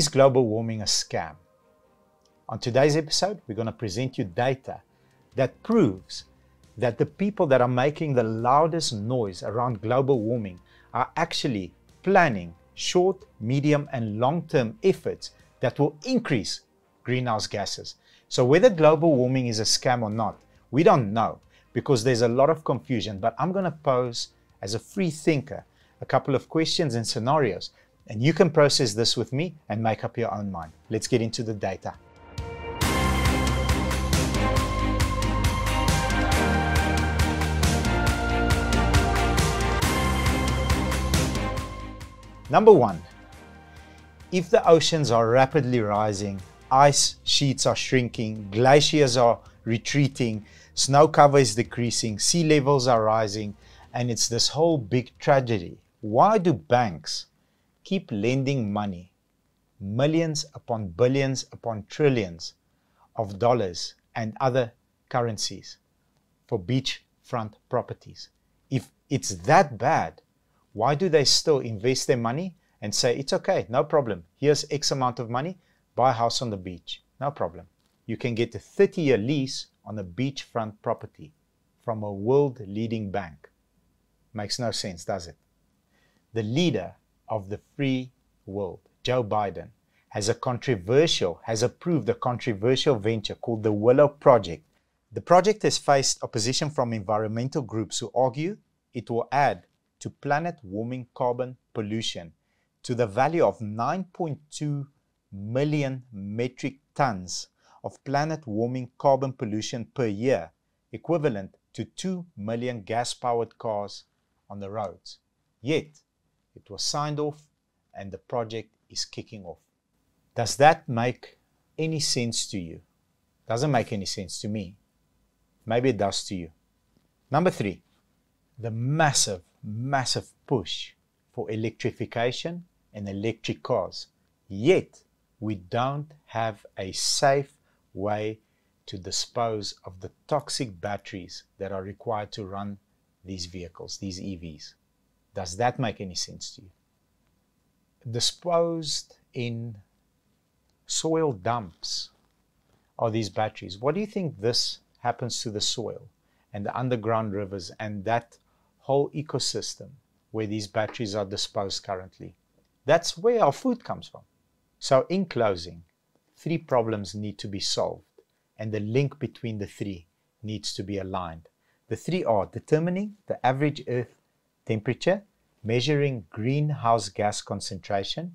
Is global warming a scam? On today's episode, we're going to present you data that proves that the people that are making the loudest noise around global warming are actually planning short, medium, and long term efforts that will increase greenhouse gases. So, whether global warming is a scam or not, we don't know because there's a lot of confusion. But I'm going to pose, as a free thinker, a couple of questions and scenarios, and you can process this with me and make up your own mind. Let's get into the data. Number one, if the oceans are rapidly rising, ice sheets are shrinking, glaciers are retreating, snow cover is decreasing, sea levels are rising, and it's this whole big tragedy. Why do banks keep lending money, millions upon billions upon trillions of dollars and other currencies for beachfront properties? If it's that bad, why do they still invest their money and say, it's okay, no problem. Here's X amount of money, buy a house on the beach. No problem. You can get a 30 year lease on a beachfront property from a world leading bank. Makes no sense, does it? The leader of the free world, Joe Biden, has a controversial, has approved a controversial venture called the Willow Project. The project has faced opposition from environmental groups who argue it will add to planet warming carbon pollution to the value of 9.2 million metric tons of planet warming carbon pollution per year, equivalent to 2 million gas powered cars on the roads. Yet, it was signed off and the project is kicking off. Does that make any sense to you? Doesn't make any sense to me. Maybe it does to you. Number three, the massive massive push for electrification and electric cars. Yet, we don't have a safe way to dispose of the toxic batteries that are required to run these vehicles, these EVs. Does that make any sense to you? Disposed in soil dumps are these batteries. What do you think this happens to the soil and the underground rivers and that whole ecosystem where these batteries are disposed currently. That's where our food comes from. So, in closing, three problems need to be solved, and the link between the three needs to be aligned. The three are determining the average Earth temperature, measuring greenhouse gas concentration,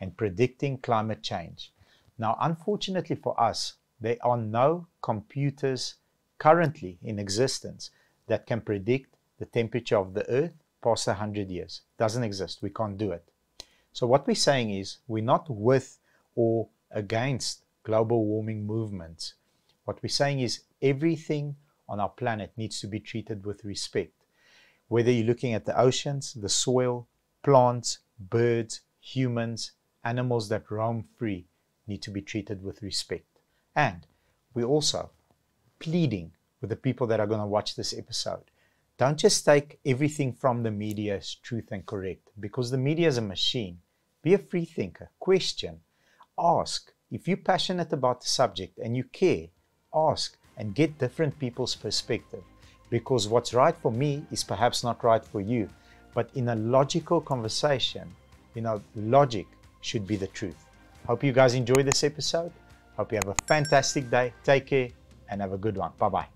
and predicting climate change. Now, unfortunately for us, there are no computers currently in existence that can predict the temperature of the Earth past 100 years. Doesn't exist. We can't do it. So what we're saying is we're not with or against global warming movements. What we're saying is everything on our planet needs to be treated with respect. Whether you're looking at the oceans, the soil, plants, birds, humans, animals that roam free need to be treated with respect. And we're also pleading with the people that are going to watch this episode don't just take everything from the media as truth and correct because the media is a machine. Be a free thinker, question, ask. If you're passionate about the subject and you care, ask and get different people's perspective because what's right for me is perhaps not right for you. But in a logical conversation, you know, logic should be the truth. Hope you guys enjoy this episode. Hope you have a fantastic day. Take care and have a good one. Bye bye.